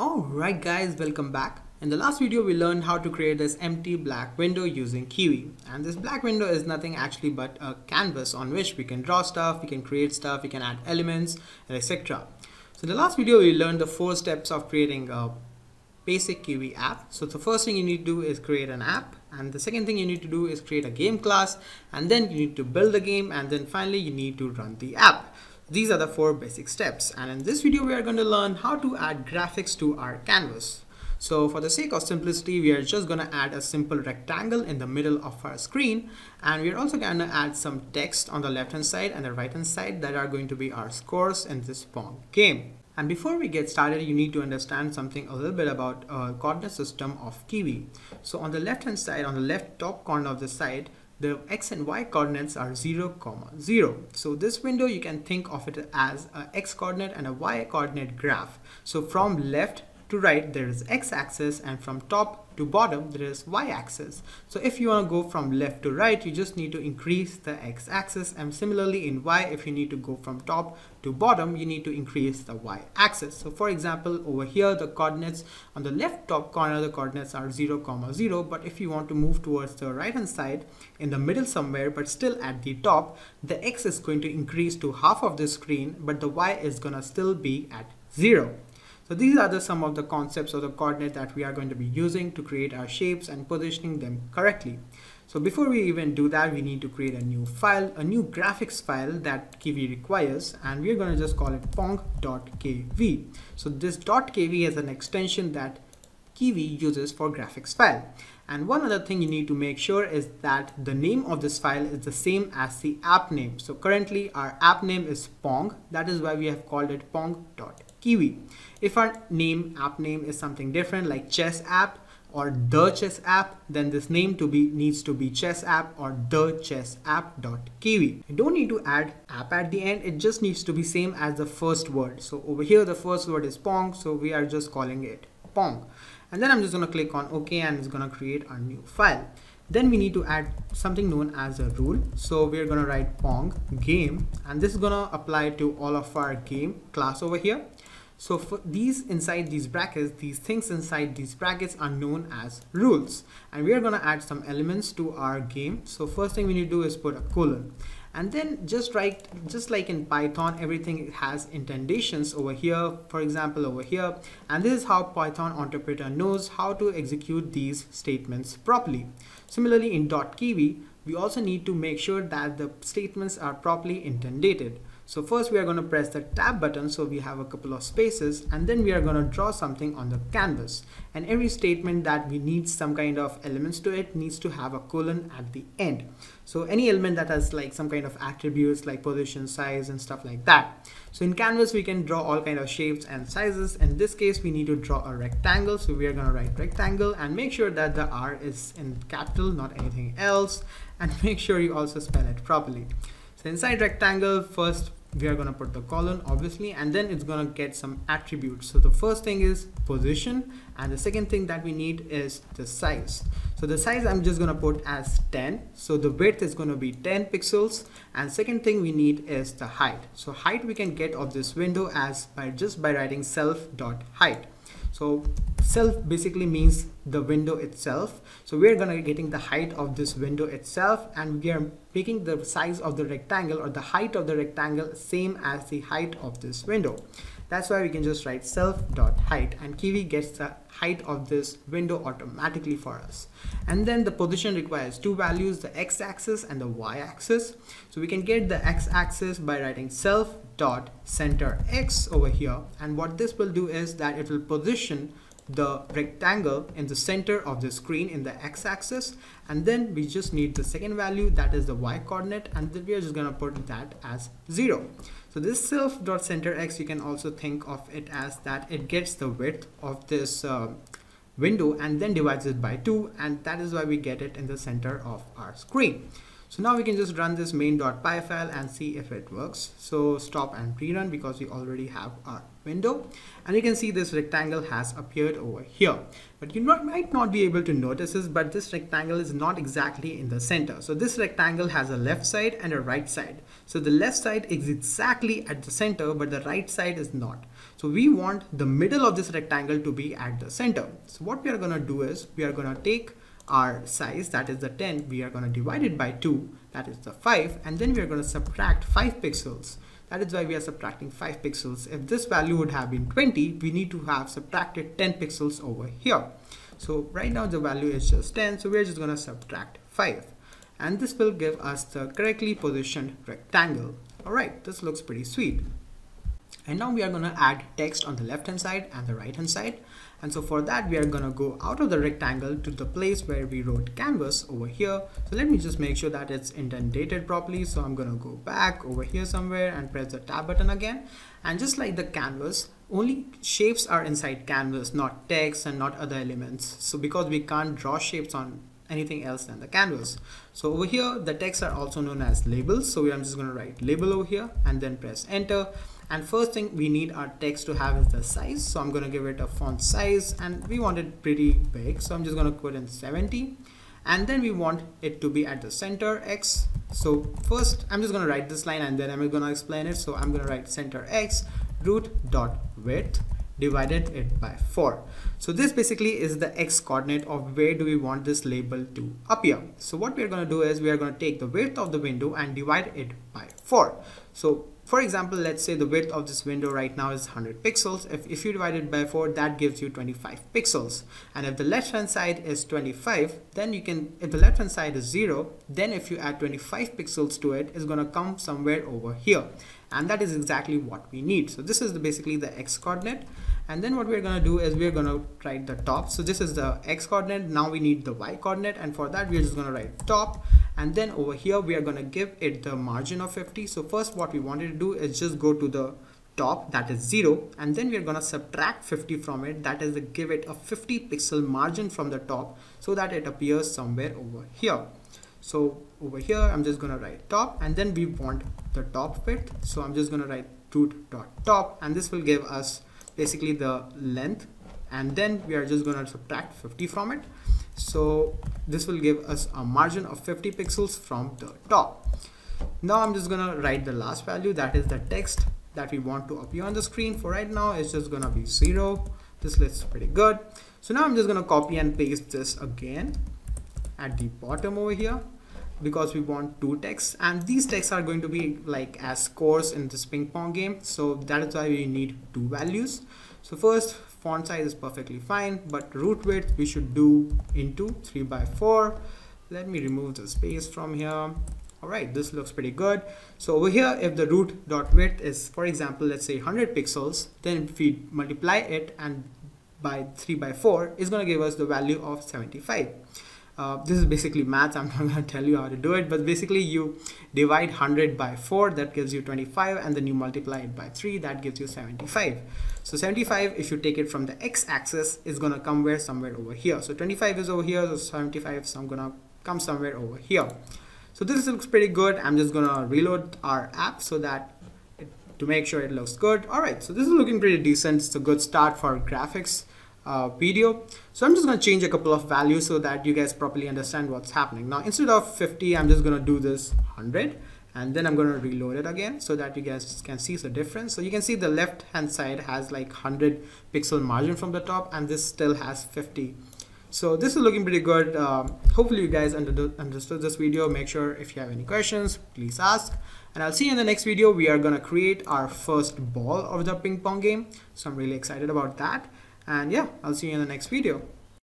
Alright guys, welcome back. In the last video we learned how to create this empty black window using Kivy. And this black window is nothing actually but a canvas on which we can draw stuff, we can create stuff, we can add elements, etc. So in the last video we learned the four steps of creating a basic Kivy app. So the first thing you need to do is create an app and the second thing you need to do is create a game class and then you need to build the game and then finally you need to run the app. These are the four basic steps and in this video we are going to learn how to add graphics to our canvas. So for the sake of simplicity we are just going to add a simple rectangle in the middle of our screen and we are also going to add some text on the left hand side and the right hand side that are going to be our scores in this Pong game. And before we get started, you need to understand something a little bit about uh, coordinate system of Kivy. So on the left hand side, on the left top corner of the side, the x and y coordinates are 0 comma 0 so this window you can think of it as a x coordinate and a y coordinate graph. So from left to right there is x-axis and from top to bottom there is y-axis. So if you want to go from left to right you just need to increase the x-axis and similarly in y if you need to go from top to bottom you need to increase the y-axis. So for example over here the coordinates on the left top corner the coordinates are 0 comma 0 but if you want to move towards the right hand side in the middle somewhere but still at the top the x is going to increase to half of the screen but the y is gonna still be at 0 so these are the some of the concepts of the coordinate that we are going to be using to create our shapes and positioning them correctly. So before we even do that, we need to create a new file, a new graphics file that Kivy requires, and we're going to just call it pong.kv. So this .kv is an extension that Kivy uses for graphics file. And one other thing you need to make sure is that the name of this file is the same as the app name. So currently our app name is Pong. That is why we have called it pong.kv. Kivy. If our name app name is something different like chess app or the chess app, then this name to be needs to be chess app or the chess app.kivy. You don't need to add app at the end. It just needs to be same as the first word. So over here, the first word is Pong. So we are just calling it Pong. And then I'm just going to click on OK and it's going to create a new file. Then we need to add something known as a rule. So we're going to write Pong game and this is going to apply to all of our game class over here. So for these inside these brackets, these things inside these brackets are known as rules. And we are going to add some elements to our game. So first thing we need to do is put a colon. And then just write, just like in Python, everything has indentations over here, for example, over here. And this is how Python interpreter knows how to execute these statements properly. Similarly, in .kivy, we also need to make sure that the statements are properly indentated. So first we are going to press the tab button so we have a couple of spaces and then we are going to draw something on the canvas and every statement that we need some kind of elements to it needs to have a colon at the end. So any element that has like some kind of attributes like position, size and stuff like that. So in canvas we can draw all kind of shapes and sizes. In this case we need to draw a rectangle so we are going to write rectangle and make sure that the R is in capital not anything else and make sure you also spell it properly. So inside rectangle first we are going to put the colon obviously and then it's going to get some attributes. So the first thing is position and the second thing that we need is the size. So the size I'm just going to put as 10 so the width is going to be 10 pixels and second thing we need is the height. So height we can get of this window as by just by writing self dot height. So self basically means the window itself. So we're gonna be getting the height of this window itself and we are making the size of the rectangle or the height of the rectangle same as the height of this window. That's why we can just write self.height and Kivy gets the height of this window automatically for us. And then the position requires two values, the x-axis and the y-axis. So we can get the x-axis by writing self dot center x over here. And what this will do is that it will position the rectangle in the center of the screen in the x-axis and then we just need the second value that is the y coordinate and then we are just going to put that as 0 so this self dot center x you can also think of it as that it gets the width of this uh, window and then divides it by 2 and that is why we get it in the center of our screen so now we can just run this main.py file and see if it works. So stop and rerun because we already have our window. And you can see this rectangle has appeared over here. But you not, might not be able to notice this, but this rectangle is not exactly in the center. So this rectangle has a left side and a right side. So the left side is exactly at the center, but the right side is not. So we want the middle of this rectangle to be at the center. So what we are going to do is we are going to take our size that is the 10 we are going to divide it by 2 that is the 5 and then we are going to subtract 5 pixels that is why we are subtracting 5 pixels. If this value would have been 20 we need to have subtracted 10 pixels over here. So right now the value is just 10 so we're just going to subtract 5 and this will give us the correctly positioned rectangle. All right this looks pretty sweet. And now we are going to add text on the left hand side and the right hand side and so for that we are going to go out of the rectangle to the place where we wrote canvas over here. So let me just make sure that it's indented properly. So I'm going to go back over here somewhere and press the tab button again. And just like the canvas only shapes are inside canvas not text and not other elements. So because we can't draw shapes on anything else than the canvas. So over here the texts are also known as labels. So I'm just going to write label over here and then press enter and first thing we need our text to have is the size. So I'm gonna give it a font size and we want it pretty big. So I'm just gonna put in 70 and then we want it to be at the center X. So first I'm just gonna write this line and then I'm gonna explain it. So I'm gonna write center X root dot width divided it by 4 so this basically is the x coordinate of where do we want this label to appear. So what we're going to do is we are going to take the width of the window and divide it by 4 so for example, let's say the width of this window right now is 100 pixels. If, if you divide it by 4, that gives you 25 pixels. And if the left hand side is 25, then you can, if the left hand side is 0, then if you add 25 pixels to it, it's going to come somewhere over here. And that is exactly what we need. So this is the, basically the x coordinate and then what we're going to do is we're going to write the top so this is the x coordinate now we need the y coordinate and for that we're just going to write top and then over here we are going to give it the margin of 50 so first what we wanted to do is just go to the top that is 0 and then we're going to subtract 50 from it. That is give it a 50 pixel margin from the top so that it appears somewhere over here. So over here I'm just going to write top. And then we want the top width. So I'm just going to write root dot top. And this will give us basically the length. And then we are just going to subtract 50 from it so this will give us a margin of 50 pixels from the top. Now I'm just gonna write the last value that is the text that we want to appear on the screen for right now. It's just gonna be zero. This looks pretty good. So now I'm just gonna copy and paste this again at the bottom over here because we want two texts. And these texts are going to be like as scores in this ping pong game. So that is why we need two values. So first font size is perfectly fine but root width we should do into 3 by 4 let me remove the space from here. All right this looks pretty good. So over here if the root dot width is for example let's say 100 pixels then if we multiply it and by 3 by 4 is going to give us the value of 75 uh, this is basically math i'm not going to tell you how to do it but basically you divide 100 by 4 that gives you 25 and then you multiply it by 3 that gives you 75 so 75 if you take it from the x-axis is going to come where? Somewhere over here. So 25 is over here so 75 so i'm going to come somewhere over here. So this looks pretty good. I'm just going to reload our app so that it, to make sure it looks good. All right so this is looking pretty decent. It's a good start for graphics uh, video. So I'm just going to change a couple of values so that you guys properly understand what's happening. Now instead of 50, I'm just going to do this 100 and then I'm going to reload it again so that you guys can see the difference. So you can see the left hand side has like 100 pixel margin from the top and this still has 50. So this is looking pretty good. Um, hopefully you guys under understood this video. Make sure if you have any questions, please ask. And I'll see you in the next video. We are going to create our first ball of the ping pong game. So I'm really excited about that. And yeah, I'll see you in the next video.